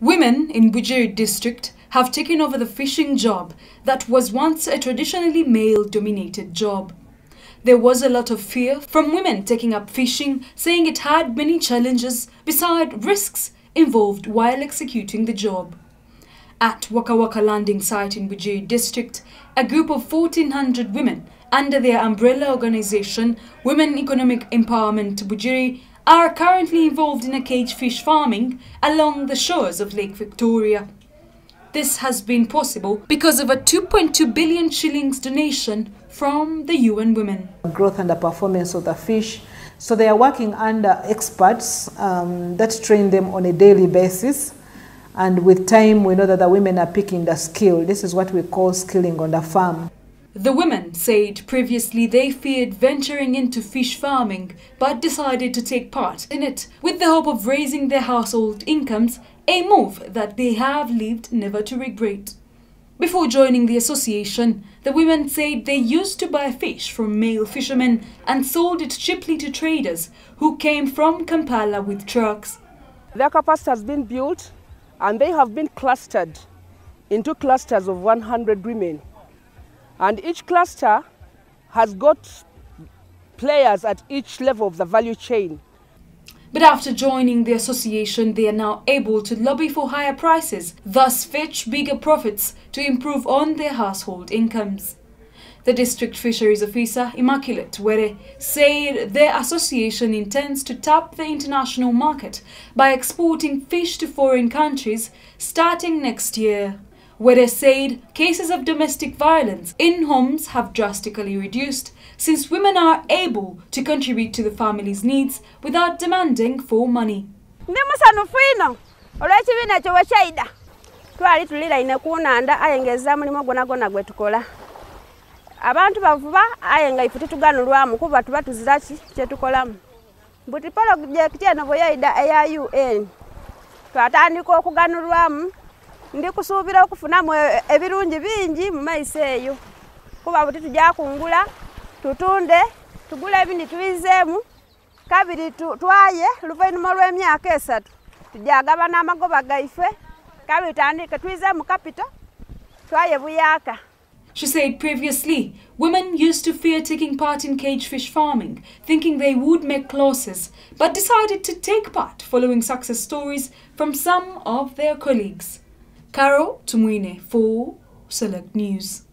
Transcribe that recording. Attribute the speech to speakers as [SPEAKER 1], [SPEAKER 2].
[SPEAKER 1] Women in Bujiri district have taken over the fishing job that was once a traditionally male-dominated job. There was a lot of fear from women taking up fishing, saying it had many challenges beside risks involved while executing the job. At Waka Waka landing site in Bujiri district, a group of 1400 women under their umbrella organization Women Economic Empowerment Bujiri are currently involved in a cage fish farming along the shores of Lake Victoria. This has been possible because of a 2.2 billion shillings donation from the UN Women.
[SPEAKER 2] Growth and the performance of the fish. So they are working under experts um, that train them on a daily basis. And with time, we know that the women are picking the skill. This is what we call skilling on the farm.
[SPEAKER 1] The women said previously they feared venturing into fish farming but decided to take part in it with the hope of raising their household incomes, a move that they have lived never to regret. Before joining the association, the women said they used to buy fish from male fishermen and sold it cheaply to traders who came from Kampala with trucks.
[SPEAKER 3] Their capacity has been built and they have been clustered into clusters of 100 women. And each cluster has got players at each level of the value chain.
[SPEAKER 1] But after joining the association, they are now able to lobby for higher prices, thus fetch bigger profits to improve on their household incomes. The district fisheries officer, Immaculate Were, said their association intends to tap the international market by exporting fish to foreign countries starting next year where they said cases of domestic violence in homes have drastically reduced since women are able to contribute to the family's needs without demanding for money.
[SPEAKER 4] ndi musanufu ino olw'ekibiina kyo bwe twali tuliraine ku nnanda aye ng'ezza mulimu gwonagwona gwe tukola. Abantu bavuba aye nga ife tituganulwamu kuba tuba tuzira ki kyetukolamu mbuti polojekiti eno bwe yaida eya un twatandika okuganulwamu ndi kusuubira okufunamu ebirungi bingi mu maiso eyo. Kuba buti tujja kungula tutunde ebindi kabiri twaye luvainuma lw'emyaka esatu tujagaba n'amagoba gaife kabiri tandike kapita twaye buyaka.
[SPEAKER 1] She said previously, women used to fear taking part in cage fish farming, thinking they would make losses, but decided to take part following success stories from some of their colleagues. Carol Tumwine for Select News.